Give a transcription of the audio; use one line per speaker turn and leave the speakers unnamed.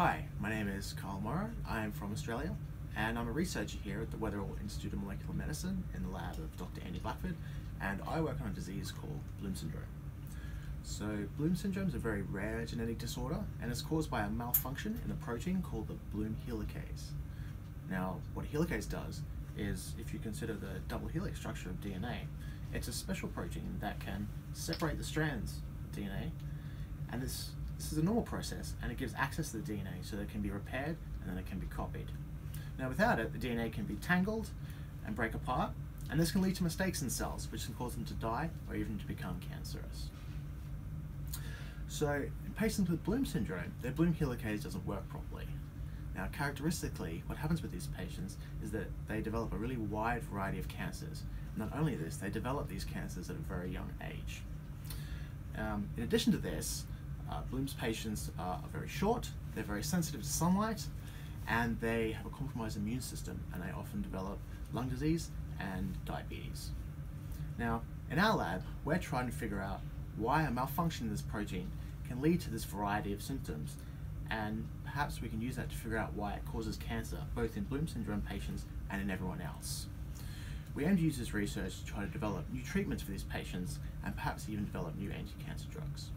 Hi, my name is Carl Morrow. I'm from Australia and I'm a researcher here at the Weatherall Institute of Molecular Medicine in the lab of Dr. Andy Blackford and I work on a disease called Bloom syndrome. So Bloom syndrome is a very rare genetic disorder and it's caused by a malfunction in a protein called the Bloom helicase. Now what a helicase does is if you consider the double helix structure of DNA, it's a special protein that can separate the strands of DNA and this this is a normal process and it gives access to the DNA so that it can be repaired and then it can be copied. Now without it, the DNA can be tangled and break apart and this can lead to mistakes in cells which can cause them to die or even to become cancerous. So in patients with Bloom syndrome, their Bloom helicase doesn't work properly. Now characteristically, what happens with these patients is that they develop a really wide variety of cancers. Not only this, they develop these cancers at a very young age. Um, in addition to this, uh, Bloom's patients are, very short, they're very sensitive to sunlight, and they have a compromised immune system, and they often develop lung disease and diabetes. Now, in our lab, we're trying to figure out why a malfunction in this protein can lead to this variety of symptoms, and perhaps we can use that to figure out why it causes cancer, both in Bloom syndrome patients and in everyone else. We aim to use this research to try to develop new treatments for these patients and perhaps even develop new anti-cancer drugs.